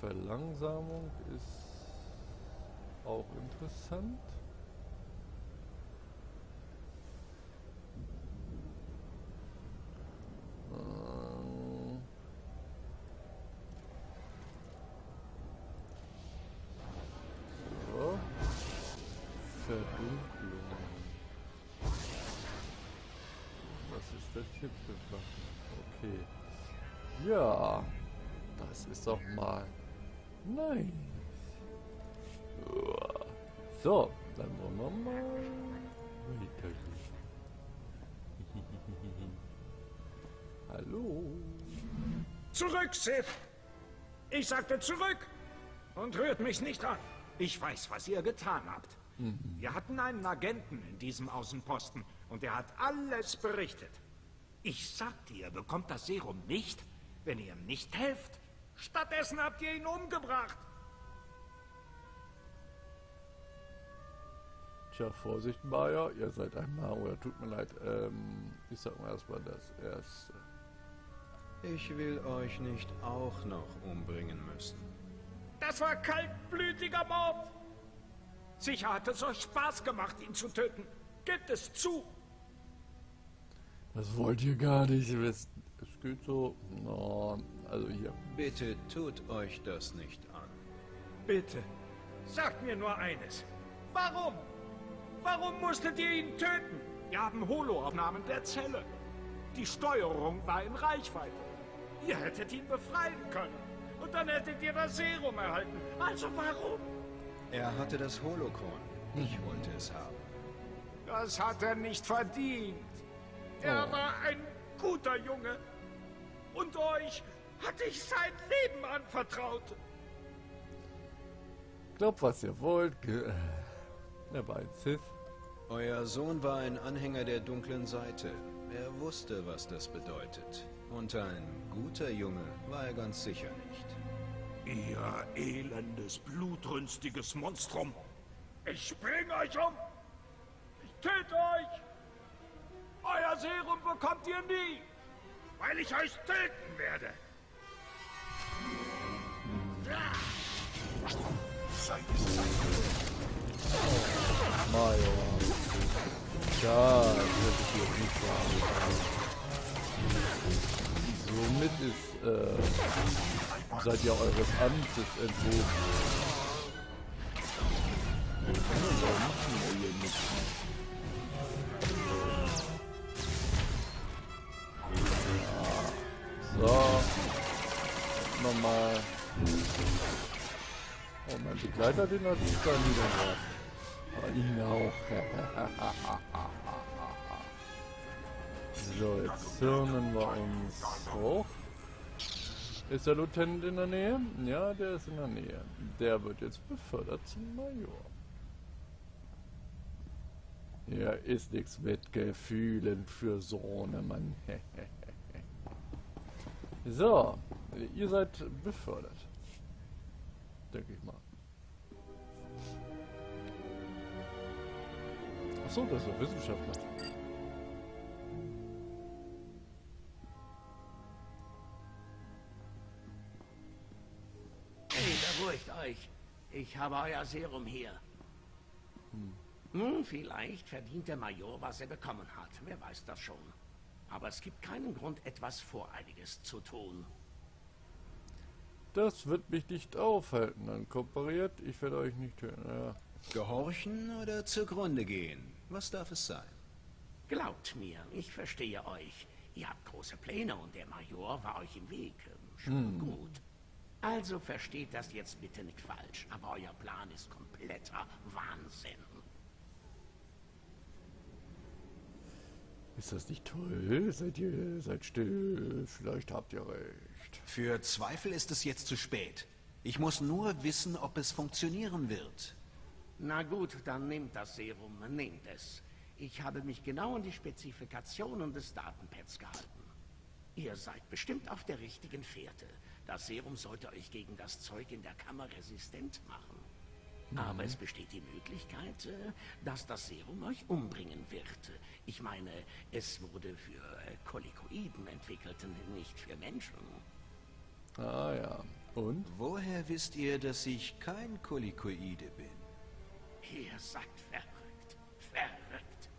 Verlangsamung ist auch interessant. Okay. Ja, das ist doch mal Uah. So, dann wollen wir mal. Hallo. Zurück, Sith! Ich sagte zurück! Und rührt mich nicht an. Ich weiß, was ihr getan habt. Wir hatten einen Agenten in diesem Außenposten und er hat alles berichtet. Ich sagte, ihr bekommt das Serum nicht, wenn ihr ihm nicht helft. Stattdessen habt ihr ihn umgebracht. Tja, Vorsicht, Maya, ihr seid ein Mario, tut mir leid. Ähm, ich sag mal erstmal das erste. Ich will euch nicht auch noch umbringen müssen. Das war kaltblütiger Mord. Sicher hat es euch Spaß gemacht, ihn zu töten. Gebt es zu. Das wollt ihr gar nicht wissen. Es geht so. No, also hier. Bitte tut euch das nicht an. Bitte, sagt mir nur eines. Warum? Warum musstet ihr ihn töten? Wir haben Holoaufnahmen der Zelle. Die Steuerung war in Reichweite. Ihr hättet ihn befreien können. Und dann hättet ihr das Serum erhalten. Also warum? Er hatte das Holokron. Ich wollte es haben. Das hat er nicht verdient. Er Oh. war ein guter Junge. Und euch hatte ich sein Leben anvertraut. Glaubt, was ihr wollt. Er war ein Sith. Euer Sohn war ein Anhänger der dunklen Seite. Er wusste, was das bedeutet. Und ein guter Junge war er ganz sicher nicht. Ihr elendes, blutrünstiges Monstrum. Ich bring euch um. Ich töte euch. Euer Serum bekommt ihr nie, weil ich euch töten werde. Mario. Das sich jetzt nicht sagen. Somit ist, äh, seid ihr eures Amtes enthoben. Was machen wir hier mit? Begleiter, den hat wieder gemacht. Aber ihn auch. so, jetzt türmen wir uns hoch. Ist der Lieutenant in der Nähe? Ja, der ist in der Nähe. Der wird jetzt befördert zum Major. Ja, ist nichts mit Gefühlen für Sohnemann. so, ihr seid befördert. Denke ich mal. Achso, das ist ein Wissenschaftler. Hey, beruhigt euch. Ich habe euer Serum hier. Nun, vielleicht verdient der Major, was er bekommen hat. Wer weiß das schon. Aber es gibt keinen Grund, etwas Voreiliges zu tun. Das wird mich nicht aufhalten. Dann kooperiert, ich werde euch nicht hören. Ja. Gehorchen oder zugrunde gehen? Was darf es sein? Glaubt mir, ich verstehe euch. Ihr habt große Pläne und der Major war euch im Weg. Schon gut. Also versteht das jetzt bitte nicht falsch, aber euer Plan ist kompletter Wahnsinn. Ist das nicht toll? Seid ihr, seid still. Vielleicht habt ihr recht. Für Zweifel ist es jetzt zu spät. Ich muss nur wissen, ob es funktionieren wird. Na gut, dann nehmt das Serum, nehmt es. Ich habe mich genau an die Spezifikationen des Datenpads gehalten. Ihr seid bestimmt auf der richtigen Fährte. Das Serum sollte euch gegen das Zeug in der Kammer resistent machen. Aber es besteht die Möglichkeit, äh, dass das Serum euch umbringen wird. Ich meine, es wurde für äh, Kolikoiden entwickelt, nicht für Menschen. Ah ja. Und? Woher wisst ihr, dass ich kein Kolikoide bin? Ihr seid verrückt. Verrückt.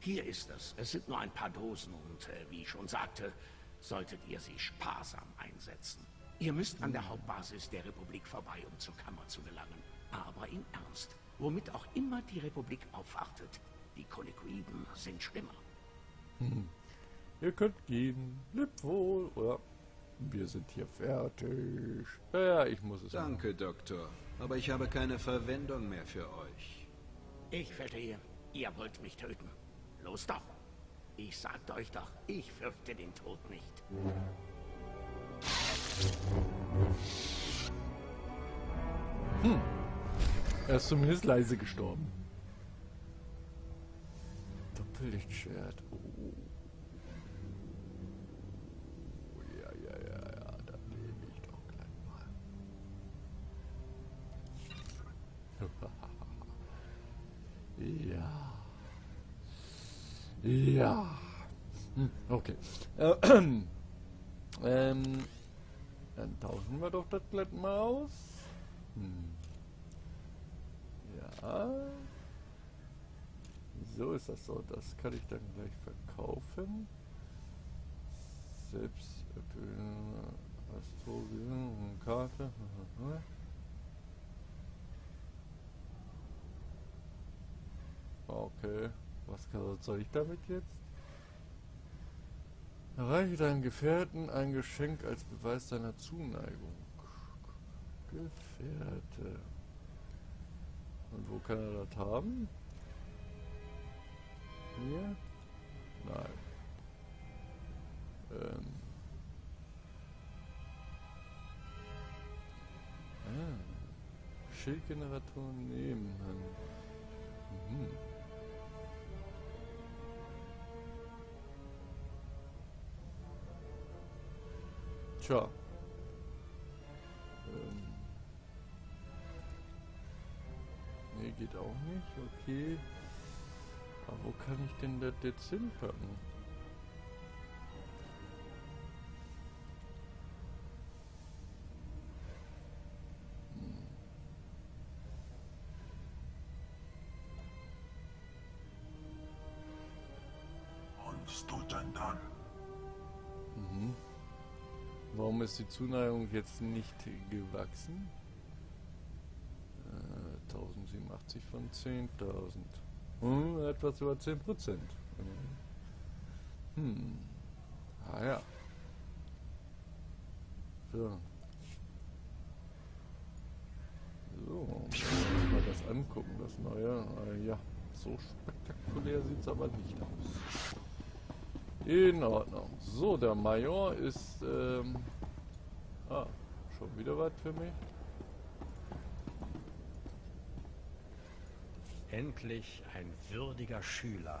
Hier ist es. Es sind nur ein paar Dosen und, äh, wie ich schon sagte, solltet ihr sie sparsam einsetzen. Ihr müsst an der Hauptbasis der Republik vorbei, um zur Kammer zu gelangen. Aber im Ernst, womit auch immer die Republik aufwartet, die Kolikoiden sind schlimmer. Hm. Ihr könnt gehen. Lebt wohl. Oder wir sind hier fertig. Ja, ich muss es. Danke, machen. Doktor. Aber ich habe keine Verwendung mehr für euch. Ich verstehe. Ihr wollt mich töten. Los doch. Ich sagte euch doch, ich fürchte den Tod nicht. Hm. Er ist zumindest leise gestorben. Doppellichtschwert. Oh. Ja, ja, ja, ja. Dann nehme ich doch gleich mal. Ja. Ja. Okay. Äh, ähm, dann tauschen wir doch das gleich mal aus. Hm. Ja. So ist das so. Das kann ich dann gleich verkaufen. Selbst äh, Astrologie, Karte. Okay. Was soll ich damit jetzt? Erreiche deinen Gefährten ein Geschenk als Beweis deiner Zuneigung. Gefährte. Und wo kann er das haben? Hier? Nein. Ähm. Ah. Schildgeneratoren nehmen. Mhm. Tja. Ähm. Nee, geht auch nicht. Okay. Aber wo kann ich denn das jetzt hinpacken? Warum ist die Zuneigung jetzt nicht gewachsen? Äh, 1087 von 10.000. Hm, etwas über 10 Prozent. Hm. Ah ja. So. So, mal das angucken, das neue. Äh, ja, so spektakulär sieht es aber nicht aus. In Ordnung. So, der Major ist ähm, Ah, schon wieder was für mich? Endlich ein würdiger Schüler.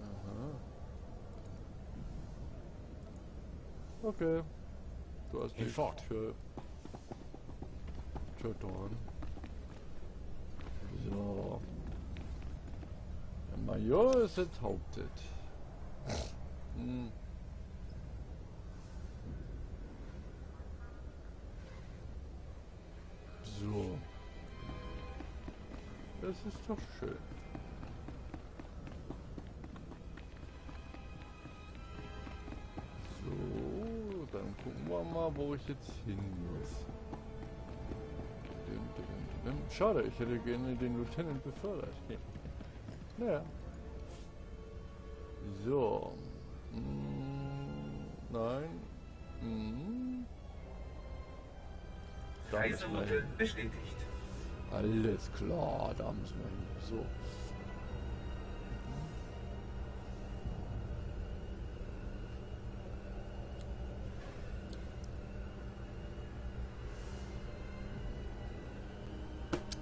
Aha. Okay. Du hast dich fort. für Chöton. So. Der Major ist enthauptet. So. Das ist doch schön. So, dann gucken wir mal, wo ich jetzt hin muss. Schade, ich hätte gerne den Lieutenant befördert. Naja. So. Hm, nein. Hm. Reiseroute bestätigt. Alles klar, da müssen wir hin. So.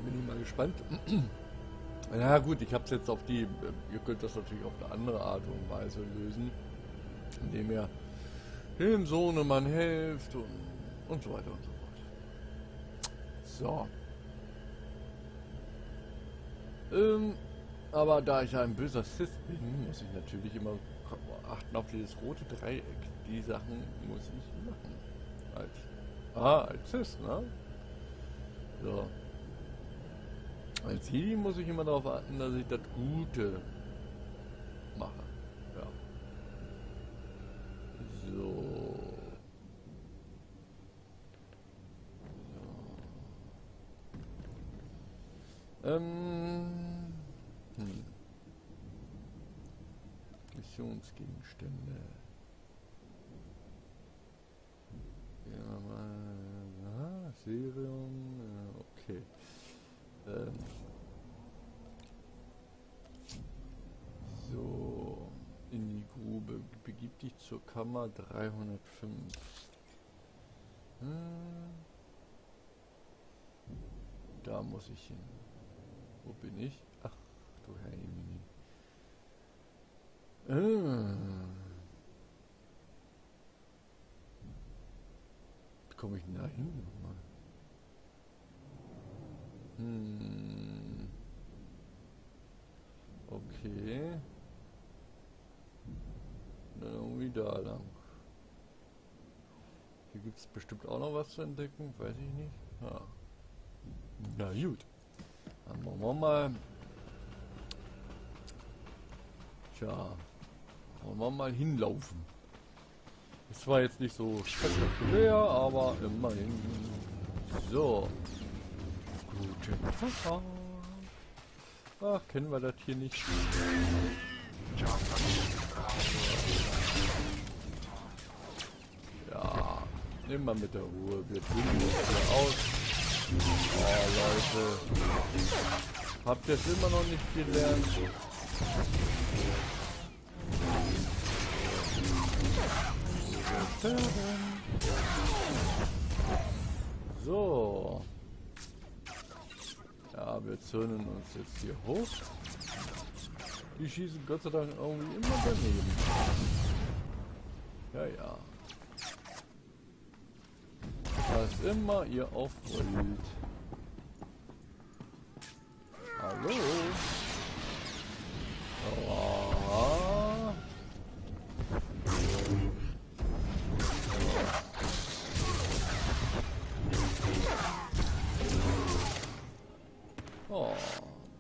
Bin ich mal gespannt. Na gut, ich habe es jetzt auf die, ihr könnt das natürlich auf eine andere Art und Weise lösen, indem ihr dem Sohnemann helft und, und so weiter und so fort. So. Ähm, aber da ich ein böser Sith bin, muss ich natürlich immer achten auf dieses rote Dreieck. Die Sachen muss ich machen. Halt. Ah, Alzis, ne? So. Als Heli muss ich immer darauf achten, dass ich das Gute mache. Ja. So. so. Ähm. Hm. Missionsgegenstände. Ja, mal. Aha, Serium. Ja, okay. Ähm. So. In die Grube. Begib dich zur Kammer 305. Hm. Da muss ich hin. Wo bin ich? Ach, du Herr Emini. Ah. Wie komme ich denn da hin nochmal? Hm. Okay. Dann irgendwie da lang. Hier gibt es bestimmt auch noch was zu entdecken, weiß ich nicht. Ja. Na gut. Dann machen wir mal. Tja. Wollen wir mal hinlaufen. Ist zwar jetzt nicht so spektakulär, aber immerhin. So. Guten Tag. Ach, kennen wir das hier nicht? Mal mit der Ruhe. Wir tun das hier aus. Oh, Leute. Habt ihr es immer noch nicht gelernt? So. Ja, wir zöhnen uns jetzt hier hoch. Die schießen Gott sei Dank irgendwie immer daneben. Ja, ja. Was immer ihr auch wollt. Hallo? Oh. Oh,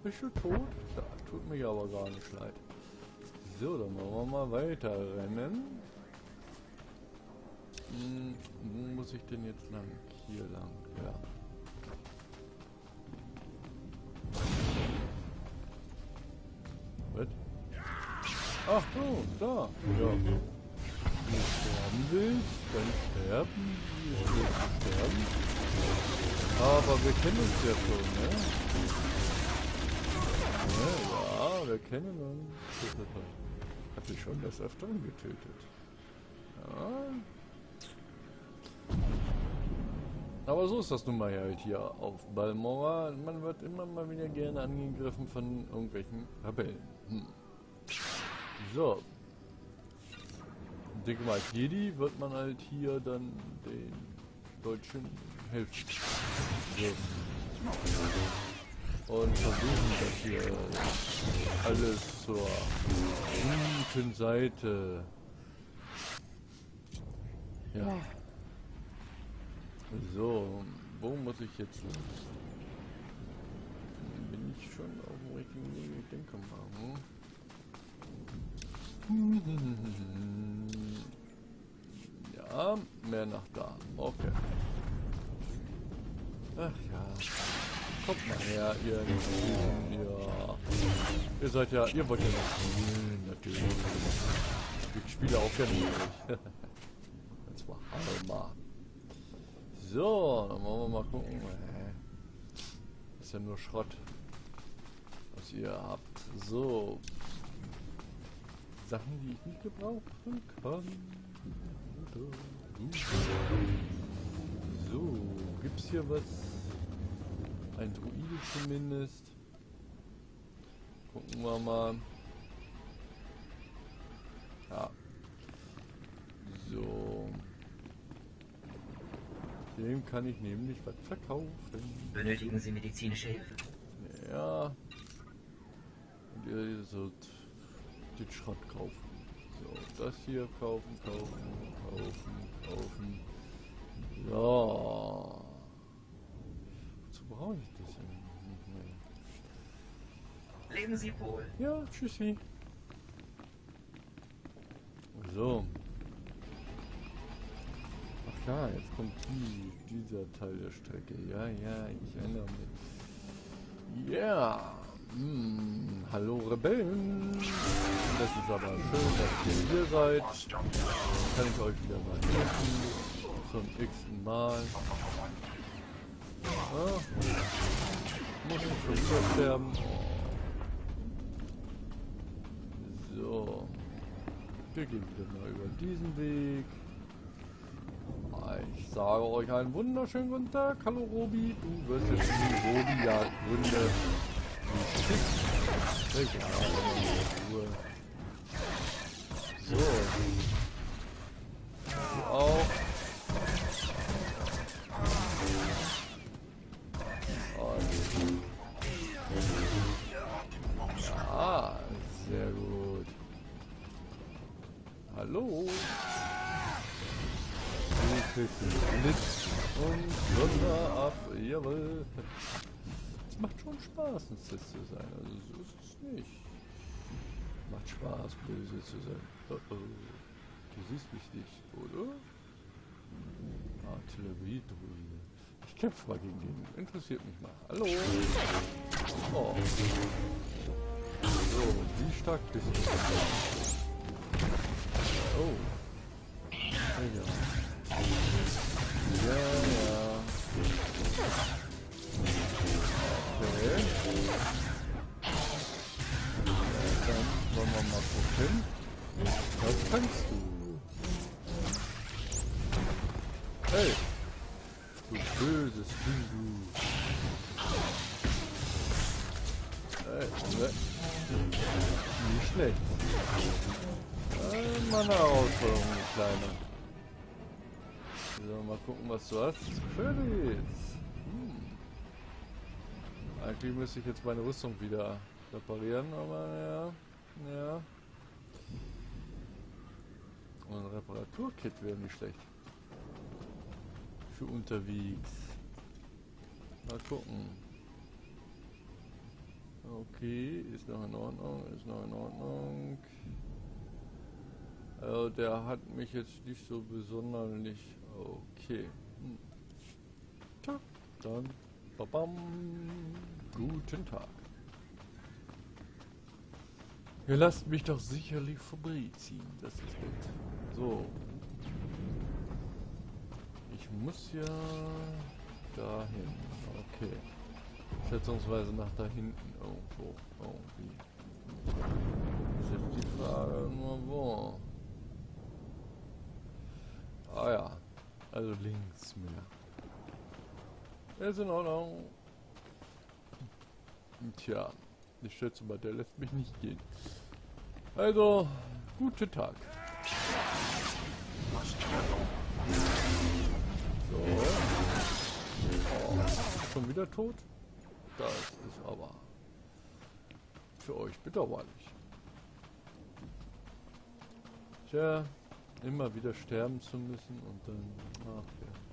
bist du tot? Ja, tut mich aber gar nicht leid. So, dann wollen wir mal weiter rennen. Hm, muss ich denn jetzt lang? Hier lang, ja. Was? Ach so, da. Ja. Wenn du sterben willst, dann sterben. Das zu sterben? Aber wir kennen uns ja schon, ne? Ja, ja wir kennen uns. Hat sich schon das Öfteren getötet. Ja. Aber so ist das nun mal halt hier auf Balmora. Man wird immer mal wieder gerne angegriffen von irgendwelchen Rebellen. Hm. So. Ich denke mal, als Jedi wird man halt hier dann den Deutschen helfen. So. Und versuchen das hier alles zur guten Seite. Ja. So, wo muss ich jetzt hin? Bin ich schon auf dem richtigen Weg? Ich denke mal. Ja, mehr nach da. Okay. Ach ja. Kommt mal her, ihr Ja. Ihr seid ja, ihr wollt ja noch spielen, natürlich. Ich spiele auch ja nicht. Das war Hammer. So, dann wollen wir mal gucken. Ist ja nur Schrott, was ihr habt. So. Sachen, die ich nicht gebrauchen kann. So, gibt's hier was? Ein Druide zumindest. Gucken wir mal. Ja. So. Dem kann ich nämlich was verkaufen. Benötigen Sie medizinische Hilfe? Ja. Und ihr sollt den Schrott kaufen. So, das hier kaufen, kaufen, kaufen, kaufen. So. Wozu brauche ich das denn nicht mehr? Leben Sie wohl. Ja, tschüssi. So. Klar, jetzt kommt die, dieser Teil der Strecke. Ja, ja, ich erinnere mich. Ja. Hm, hallo Rebellen. Das ist aber schön, dass ihr hier seid. Kann ich euch wieder mal helfen. Zum x Mal. Ah. Muss ich schon wieder sterben. So. Wir gehen wieder mal über diesen Weg. Ich sage euch einen wunderschönen guten Tag. Hallo Robi. Du wirst jetzt die Robi ja Gründe. Welche Ruhe. So. Du auch. Ah, sehr gut. Hallo. Den Blitz und Wunder ab. Jawohl. Es macht schon Spaß, ein Sith zu sein. Also so ist es nicht. Macht Spaß, böse zu sein. Oh oh. Du siehst mich nicht, oder? Artilleriedruide. Ich kämpfe mal gegen den. Interessiert mich mal. Hallo. Oh. So, wie stark bist du? Oh. Ja. Dann wollen wir mal gucken. Was kannst du? Hey! Du böses Hindu. Hey, ne? Nicht schlecht. Äh, mal eine Herausforderung, die Kleine. So, mal gucken, was du hast. Credits. Eigentlich müsste ich jetzt meine Rüstung wieder reparieren, aber ja, ja. Und ein Reparaturkit wäre nicht schlecht. Für unterwegs. Mal gucken. Okay, ist noch in Ordnung, ist noch in Ordnung. Also der hat mich jetzt nicht so besonders. Okay. Hm. Tja, dann. Babam. Guten Tag. Ihr lasst mich doch sicherlich vorbeiziehen. Das ist gut. So. Ich muss ja dahin. Okay. Schätzungsweise nach da hinten irgendwo. Irgendwie. Ist jetzt die Frage nur wo. Ah ja. Also links mehr. Ist in Ordnung. Tja, ich schätze mal, der lässt mich nicht gehen. Also, guten Tag. So. Oh, schon wieder tot? Das ist aber für euch bedauerlich. Tja, immer wieder sterben zu müssen und dann... Ach ja.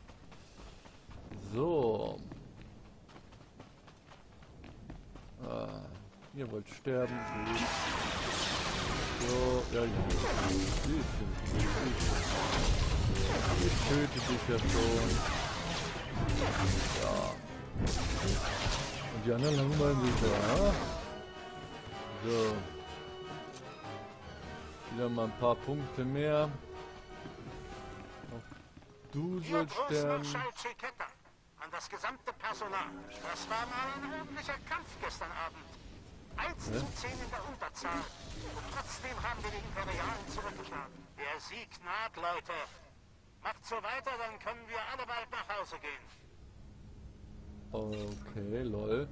So. Ah, ihr wollt sterben. So, ja, ja. Ich töte dich ja schon. Ja. Und die anderen langweilen sich ja. So. Wieder mal ein paar Punkte mehr. Auch du sollst sterben. An das gesamte Personal. Das war mal ein ordentlicher Kampf gestern Abend. 1 zu 10 in der Unterzahl. Und trotzdem haben wir die Imperialen zurückgeschlagen. Der Sieg naht, Leute. Macht so weiter, dann können wir alle bald nach Hause gehen. Okay, lol.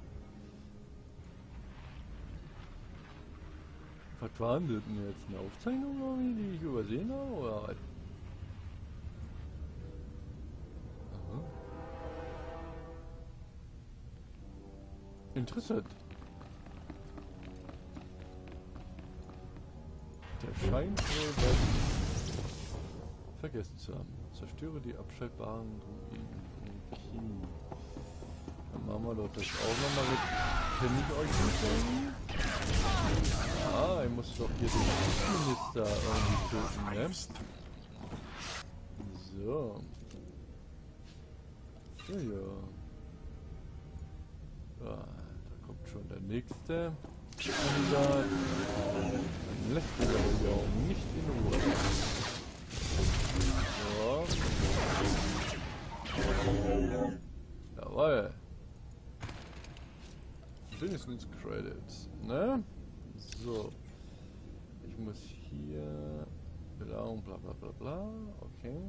Was war denn jetzt? Eine Aufzeichnung die ich übersehen habe? Oder Interessant. Der scheint wohl vergessen zu haben. Zerstöre die abschaltbaren Druiden. Okay. Dann machen wir doch das auch nochmal mit. Kenne ich euch nicht? Ah, ich muss doch hier den Minister irgendwie töten, ne? So. Ja, ja. Ah, schon der nächste Kandidat. Dann lässt er ja auch nicht in Ruhe. So. Jawohl. Wenigstens Credits, ne? So. Ich muss hier... Belau, bla bla bla bla. Okay.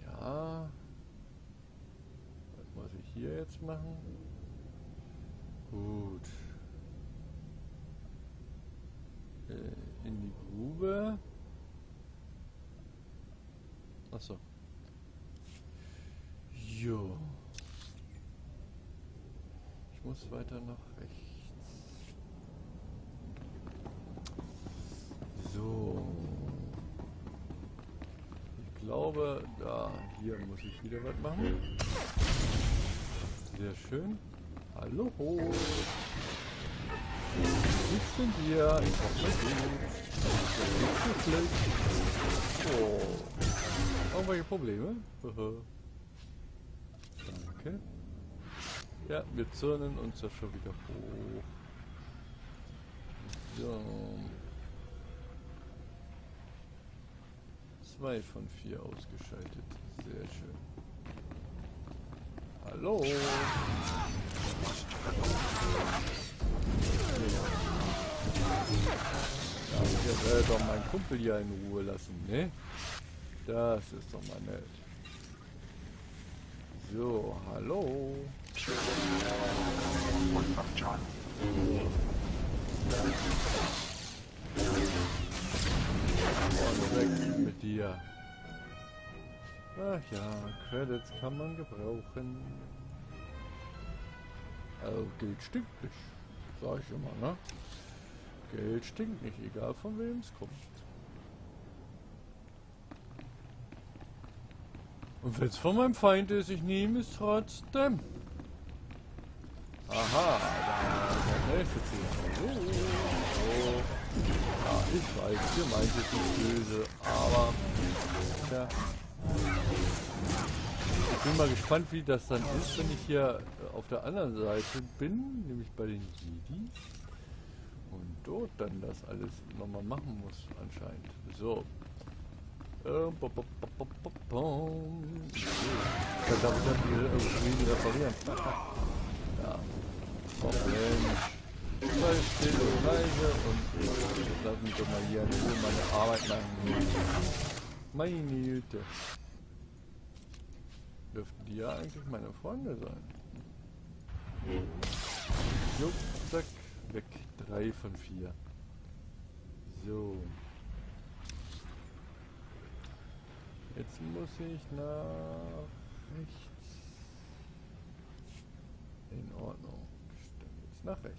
Ja. Was muss ich hier jetzt machen? Gut. Äh, in die Grube. Achso. Jo. Ich muss weiter nach rechts. So. Ich glaube, da, hier muss ich wieder was machen. Sehr schön. Hallo. Ich bin hier. Ich hoffe, schlecht. Oh. Irgendwelche Probleme? Danke. Ja, wir zürnen uns ja schon wieder hoch. So. Zwei von vier ausgeschaltet. Sehr schön. Hallo. Ja, ich werde doch meinen Kumpel hier in Ruhe lassen, ne? Das ist doch mal nett. So, hallo. Und weg mit dir. Ach ja, Credits kann man gebrauchen. Also Geld stinkt nicht. Sag ich immer, ne? Geld stinkt nicht, egal von wem es kommt. Und wenn es von meinem Feind ist, ich nehme es trotzdem. Aha, da der nächste Ziel. So. Ja, ich weiß, ihr meint es nicht böse, aber ja. Bin mal gespannt, wie das dann ist, wenn ich hier auf der anderen Seite bin, nämlich bei den Jedi. Und dort dann das alles nochmal machen muss, anscheinend. So. Da darf ich dann die reparieren. ja. Oh Mensch. Sei still und leise und lass mich doch mal hier in Ruhe meine Arbeit machen. Meine Güte. Dürften die ja eigentlich meine Freunde sein. Jo, zack, weg. Drei von vier. So. Jetzt muss ich nach rechts. In Ordnung. Dann jetzt nach rechts.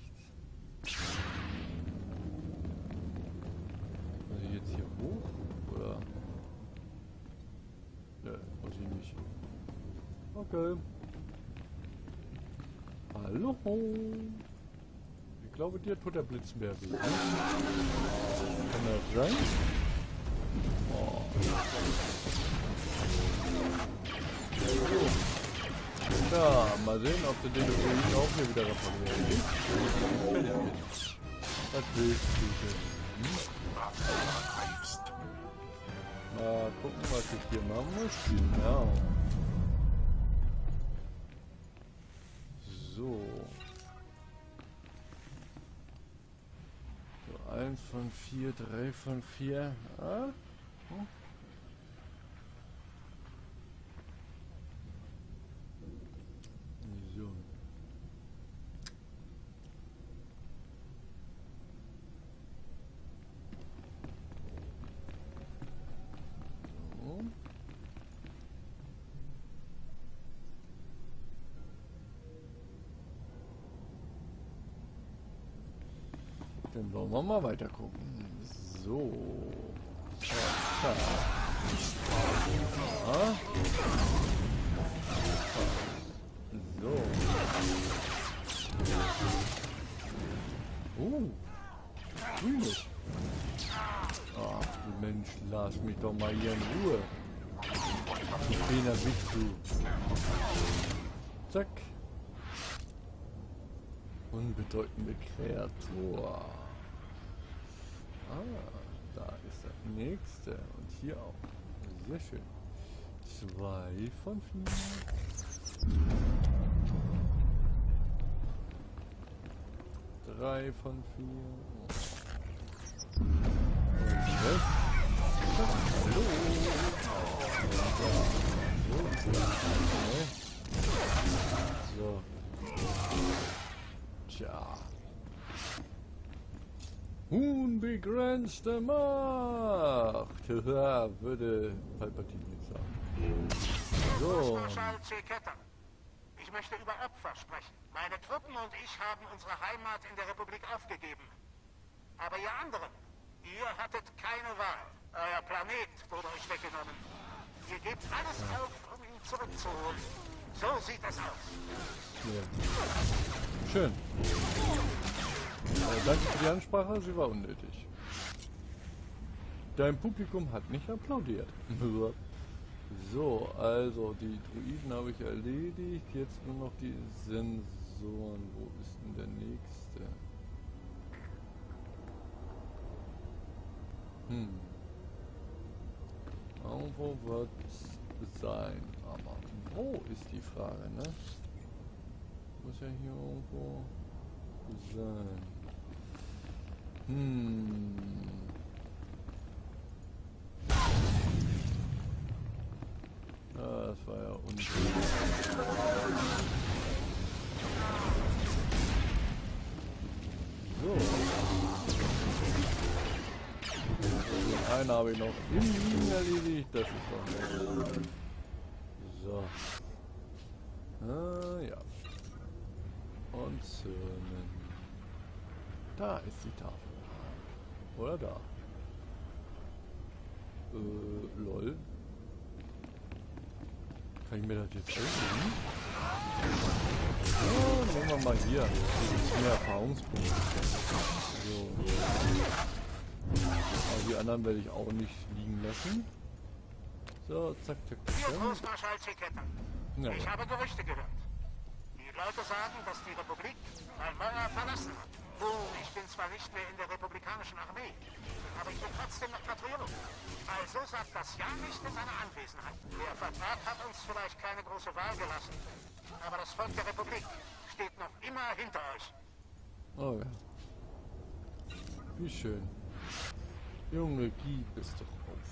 Muss ich jetzt hier hoch? Oder? Okay. Hallo. Ich glaube, dir tut der Blitzbär weh. Kann das sein? Oh. Ja, mal sehen, ob der den Ruin auch hier wieder reparieren will. Was willst du? Hm? Mal gucken, was ich hier machen muss. Genau. So. So, eins von vier, drei von vier. Ah? Hm? So. So. Dann wollen wir mal weiter gucken. So. So. Oh. Grünes. Ach, Mensch, lass mich doch mal hier in Ruhe. Du kleiner bist du. Zack. Unbedeutende Kreatur. Ah, da ist der nächste. Und hier auch. Sehr schön. Zwei von vier. Drei von vier. So. Tja. Unbegrenzte Macht! Würde Palpatine jetzt sagen. So. Ich möchte über Opfer sprechen. Meine Truppen und ich haben unsere Heimat in der Republik aufgegeben. Aber ihr anderen, ihr hattet keine Wahl. Euer Planet wurde euch weggenommen. Ihr gebt alles auf, um ihn zurückzuholen. So sieht es aus. Ja. Schön. Äh, danke für die Ansprache, sie war unnötig. Dein Publikum hat nicht applaudiert. so, also die Druiden habe ich erledigt. Jetzt nur noch die Sensoren. Wo ist denn der nächste? Hm. Irgendwo wird es sein. Aber wo ist die Frage, ne? Muss ja hier irgendwo sein. Hm. Ah, das war ja unsinnig. So. Einen habe ich noch im Liegen erledigt. Das ist doch nett. So. Ah, ja. Und zürnen. Da ist die Tafel. Oder da. Äh, lol. Kann ich mir das jetzt aussuchen? Ja, nehmen wir mal hier. Das ist mehr Erfahrungspunkte. So. Aber die anderen werde ich auch nicht liegen lassen. So, zack, zack, Hier, zack. Großmarschall C. Ketter. Ja, Ich habe Gerüchte gehört. Die Leute sagen, dass die Republik Valmora verlassen hat. Oh, ich bin zwar nicht mehr in der republikanischen Armee, aber ich bin trotzdem noch Patriot. Also sagt das ja nicht in seiner Anwesenheit. Der Vertrag hat uns vielleicht keine große Wahl gelassen, aber das Volk der Republik steht noch immer hinter euch. Oh ja. Wie schön. Junge, gib es doch auf.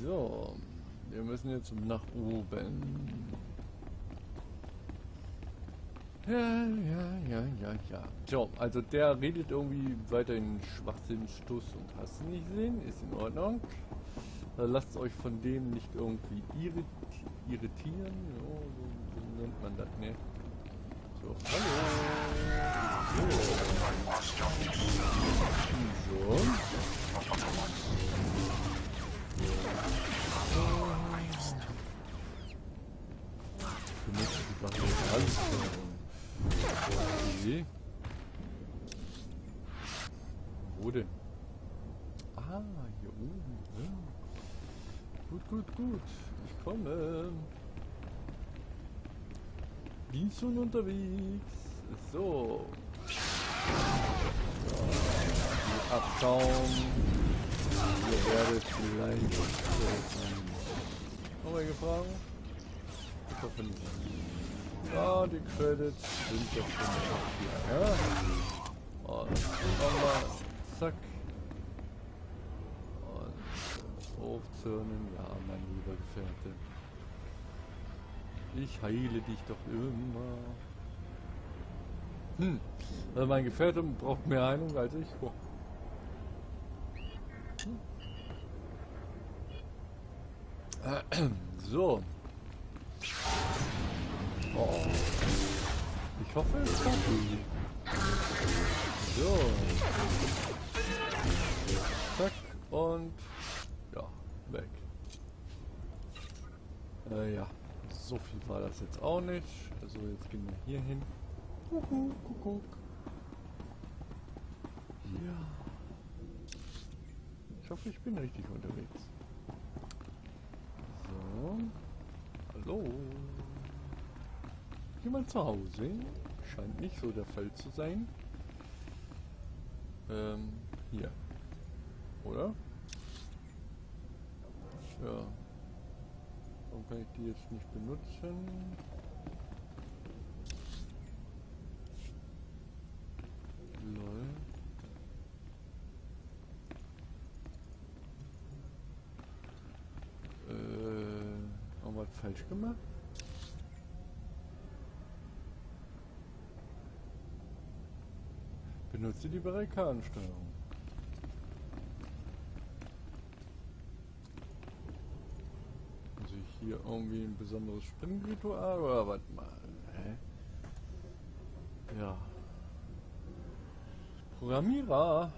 So. Wir müssen jetzt nach oben. Ja, ja, ja, ja, ja. So, also der redet irgendwie weiterhin Schwachsinn, Stuss und hast du nicht gesehen. Ist in Ordnung. Äh, Lasst euch von dem nicht irgendwie irrit irritieren. Ja, so, so nennt man das, ne? So, hallo. So. So. Benutze die Barrieresteuerung. Okay. Wo denn? Ah, hier oben. Ja. Gut, gut, gut. Ich komme. Bin schon unterwegs. So. so. Abschauen. Ihr werdet vielleicht. Äh, Nochmal gefragt? Ich hoffe nicht. Ja, die Credits sind jetzt schon hier. Ja? Und nochmal. Zack. Und aufzürnen. Ja, mein lieber Gefährte. Ich heile dich doch immer. Hm. Also mein Gefährte braucht mehr Heilung als ich. Oh. So. Oh. Ich hoffe, es kommt. So. Zack und ja, weg. Äh, ja, so viel war das jetzt auch nicht. Also jetzt gehen wir hier hin. Kuckuck, kuckuck. Ja. Ich hoffe, ich bin richtig unterwegs. So. Hallo. Jemand zu Hause? Scheint nicht so der Fall zu sein. Ähm, hier. Oder? Ja. Warum kann ich die jetzt nicht benutzen? Lol. Äh, haben wir was falsch gemacht? Benutze die Barrikadensteuerung. Muss ich hier irgendwie ein besonderes Springritual oder was mal? Hä? Ja. Programmierer.